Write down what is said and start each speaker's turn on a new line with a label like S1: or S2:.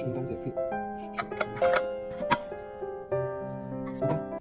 S1: 上当在肺上当在肺上当